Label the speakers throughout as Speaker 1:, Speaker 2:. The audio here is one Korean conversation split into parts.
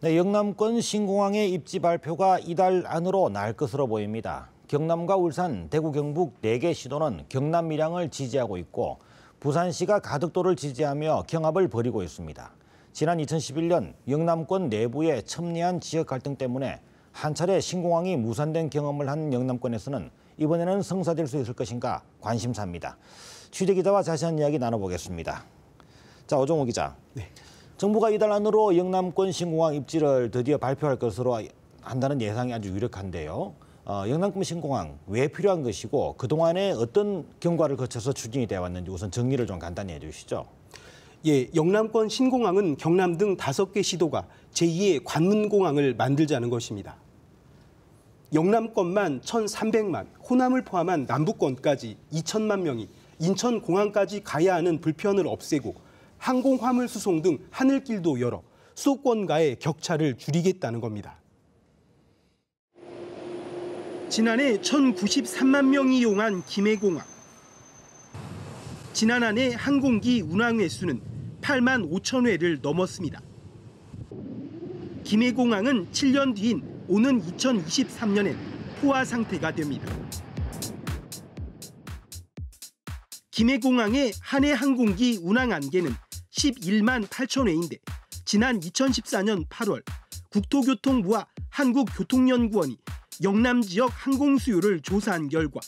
Speaker 1: 네, 영남권 신공항의 입지 발표가 이달 안으로 날 것으로 보입니다. 경남과 울산, 대구, 경북 4개 시도는 경남 밀양을 지지하고 있고 부산시가 가덕도를 지지하며 경합을 벌이고 있습니다. 지난 2011년 영남권 내부의 첨예한 지역 갈등 때문에 한 차례 신공항이 무산된 경험을 한 영남권에서는 이번에는 성사될 수 있을 것인가 관심사입니다. 취재 기자와 자세한 이야기 나눠보겠습니다. 자, 오종호 기자. 네. 정부가 이달 안으로 영남권 신공항 입지를 드디어 발표할 것으로 한다는 예상이 아주 유력한데요. 어, 영남권 신공항 왜 필요한 것이고 그동안에 어떤 경과를 거쳐서 추진이 되어 왔는지 우선 정리를 좀 간단히 해주시죠.
Speaker 2: 예, 영남권 신공항은 경남 등 다섯 개 시도가 제2의 관문공항을 만들자는 것입니다. 영남권만 1,300만, 호남을 포함한 남부권까지 2천만 명이 인천공항까지 가야 하는 불편을 없애고 항공 화물 수송 등 하늘길도 열어 수도권과의 격차를 줄이겠다는 겁니다. 지난해 1,093만 명이 이용한 김해공항. 지난 한 해 항공기 운항 횟수는 8만 5천 회를 넘었습니다. 김해공항은 7년 뒤인 오는 2023년엔 포화 상태가 됩니다. 김해공항의 한해 항공기 운항 안개는 11만 8천 회인데 지난 2014년 8월 국토교통부와 한국교통연구원이 영남 지역 항공 수요를 조사한 결과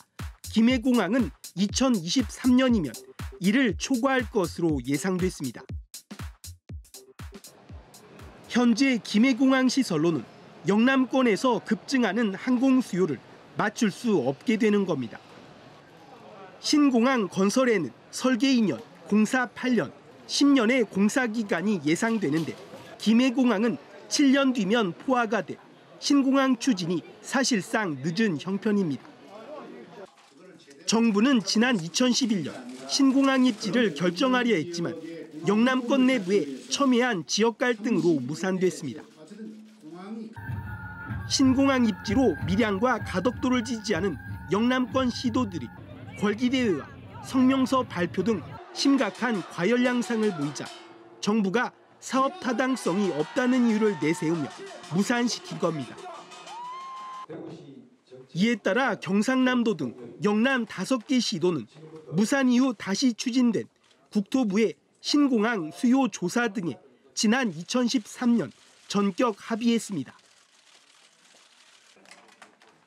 Speaker 2: 김해공항은 2023년이면 이를 초과할 것으로 예상됐습니다. 현재 김해공항 시설로는 영남권에서 급증하는 항공 수요를 맞출 수 없게 되는 겁니다. 신공항 건설에는 설계 2년, 공사 8년, 10년의 공사 기간이 예상되는데 김해공항은 7년 뒤면 포화가 돼 신공항 추진이 사실상 늦은 형편입니다. 정부는 지난 2011년 신공항 입지를 결정하려 했지만 영남권 내부의 첨예한 지역 갈등으로 무산됐습니다. 신공항 입지로 밀양과 가덕도를 지지하는 영남권 시도들이 궐기대회와 성명서 발표 등 심각한 과열 양상을 보이자 정부가 사업 타당성이 없다는 이유를 내세우며 무산시킨 겁니다. 이에 따라 경상남도 등 영남 다섯 개 시도는 무산 이후 다시 추진된 국토부의 신공항 수요 조사 등에 지난 2013년 전격 합의했습니다.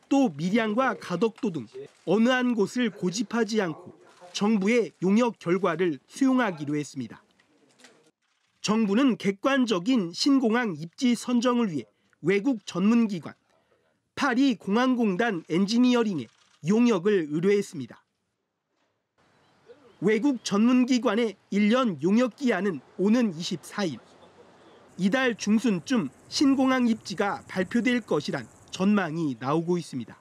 Speaker 2: 또 밀양과 가덕도 등 어느 한 곳을 고집하지 않고 정부의 용역 결과를 수용하기로 했습니다. 정부는 객관적인 신공항 입지 선정을 위해 외국 전문기관 파리 공항공단 엔지니어링에 용역을 의뢰했습니다. 외국 전문기관의 1년 용역 기한은 오는 24일. 이달 중순쯤 신공항 입지가 발표될 것이란 전망이 나오고 있습니다.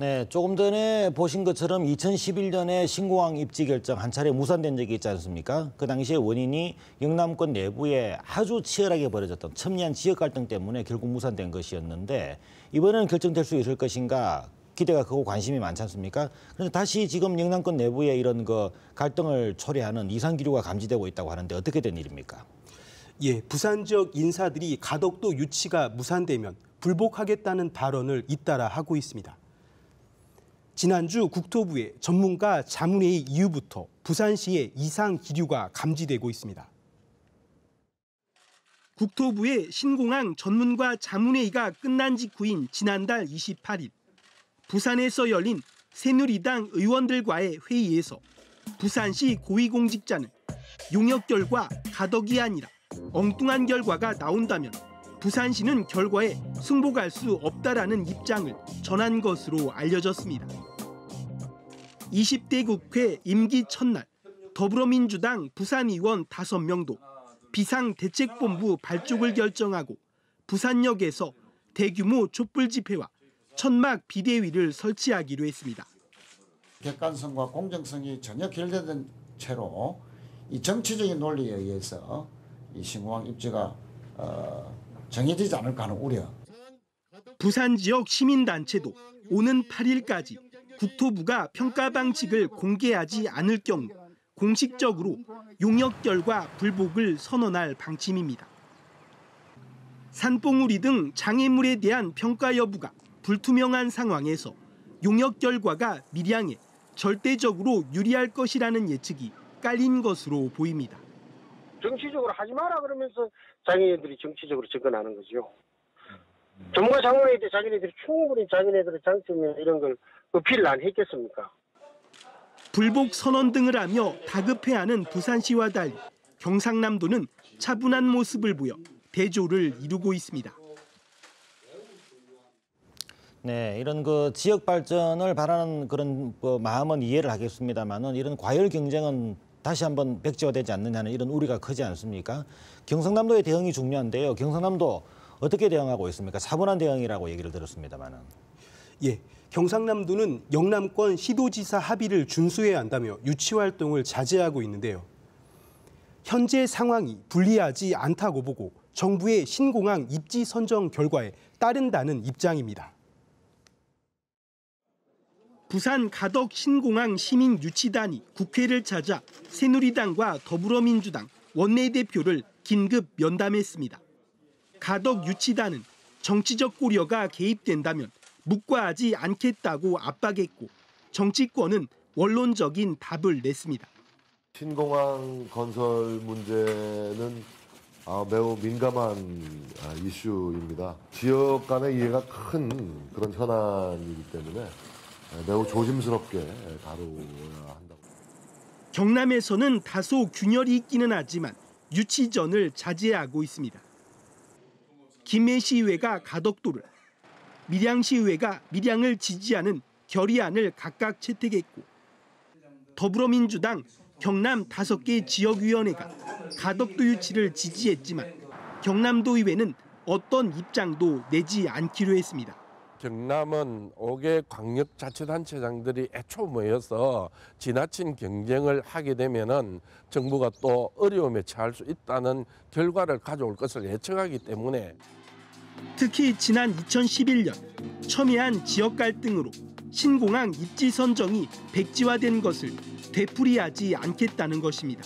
Speaker 1: 네, 조금 전에 보신 것처럼 2011년에 신공항 입지 결정 한 차례 무산된 적이 있지 않습니까? 그 당시에 원인이 영남권 내부에 아주 치열하게 벌어졌던 첨예한 지역 갈등 때문에 결국 무산된 것이었는데 이번에는 결정될 수 있을 것인가 기대가 크고 관심이 많지 않습니까? 그래서 다시 지금 영남권 내부에 이런 그 갈등을 초래하는 이상 기류가 감지되고 있다고 하는데 어떻게 된 일입니까?
Speaker 2: 예, 부산 지역 인사들이 가덕도 유치가 무산되면 불복하겠다는 발언을 잇따라 하고 있습니다. 지난주 국토부의 전문가 자문회의 이후부터 부산시의 이상 기류가 감지되고 있습니다. 국토부의 신공항 전문가 자문회의가 끝난 직후인 지난달 28일 부산에서 열린 새누리당 의원들과의 회의에서 부산시 고위공직자는 용역 결과 가덕이 아니라 엉뚱한 결과가 나온다면 부산시는 결과에 승복할 수 없다라는 입장을 전한 것으로 알려졌습니다. 20대 국회 임기 첫날 더불어민주당 부산의원 5명도 비상대책본부 발족을 결정하고 부산역에서 대규모 촛불 집회와 천막 비대위를 설치하기로 했습니다.
Speaker 3: 객관성과 공정성이 전혀 결여된 채로 이 정치적인 논리에 의해서 이 신공항 입지가 어, 정해지지 않을까 하는 우려.
Speaker 2: 부산 지역 시민단체도 오는 8일까지 국토부가 평가 방식을 공개하지 않을 경우 공식적으로 용역 결과 불복을 선언할 방침입니다. 산봉우리 등 장애물에 대한 평가 여부가 불투명한 상황에서 용역 결과가 밀양에 절대적으로 유리할 것이라는 예측이 깔린 것으로 보입니다.
Speaker 4: 정치적으로 하지 마라 그러면서 자기네들이 정치적으로 접근하는 거죠. 전문가 대해 자기네들이 충분히 자기네들의 장점이나 이런 걸 어필을 안 했겠습니까?
Speaker 2: 불복 선언 등을 하며 다급해하는 부산시와 달리 경상남도는 차분한 모습을 보여 대조를 이루고 있습니다.
Speaker 1: 네, 이런 그 지역 발전을 바라는 그런 그 마음은 이해를 하겠습니다만은 이런 과열 경쟁은 다시 한번 백지화되지 않느냐는 이런 우려가 크지 않습니까? 경상남도의 대응이 중요한데요. 경상남도 어떻게 대응하고 있습니까? 차분한 대응이라고 얘기를 들었습니다만은.
Speaker 5: 예, 경상남도는 영남권 시도지사 합의를 준수해야 한다며 유치 활동을 자제하고 있는데요. 현재 상황이 불리하지 않다고 보고 정부의 신공항 입지 선정 결과에 따른다는 입장입니다.
Speaker 2: 부산 가덕 신공항 시민 유치단이 국회를 찾아 새누리당과 더불어민주당 원내대표를 긴급 면담했습니다. 가덕 유치단은 정치적 고려가 개입된다면 묵과하지 않겠다고 압박했고 정치권은 원론적인 답을 냈습니다.
Speaker 6: 신공항 건설 문제는 아, 매우 민감한 아, 이슈입니다. 지역 간의 이해가 큰 그런 현안이기 때문에 매우 조심스럽게 다루어야 한다고.
Speaker 2: 경남에서는 다소 균열이 있기는 하지만 유치전을 자제하고 있습니다. 김해시의회가 가덕도를, 밀양시의회가 밀양을 지지하는 결의안을 각각 채택했고 더불어민주당 경남 다섯 개 지역위원회가 가덕도 유치를 지지했지만 경남도의회는 어떤 입장도 내지 않기로 했습니다.
Speaker 7: 경남은 5개 광역자치단체장들이 애초 모여서 지나친 경쟁을 하게 되면은 정부가 또 어려움에 처할 수 있다는 결과를 가져올 것을 예측하기 때문에
Speaker 2: 특히 지난 2011년 첨예한 지역 갈등으로 신공항 입지 선정이 백지화된 것을 되풀이하지 않겠다는 것입니다.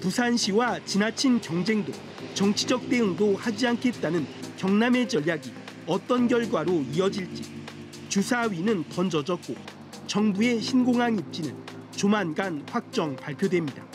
Speaker 2: 부산시와 지나친 경쟁도 정치적 대응도 하지 않겠다는 경남의 전략이 어떤 결과로 이어질지 주사위는 던져졌고 정부의 신공항 입지는 조만간 확정 발표됩니다.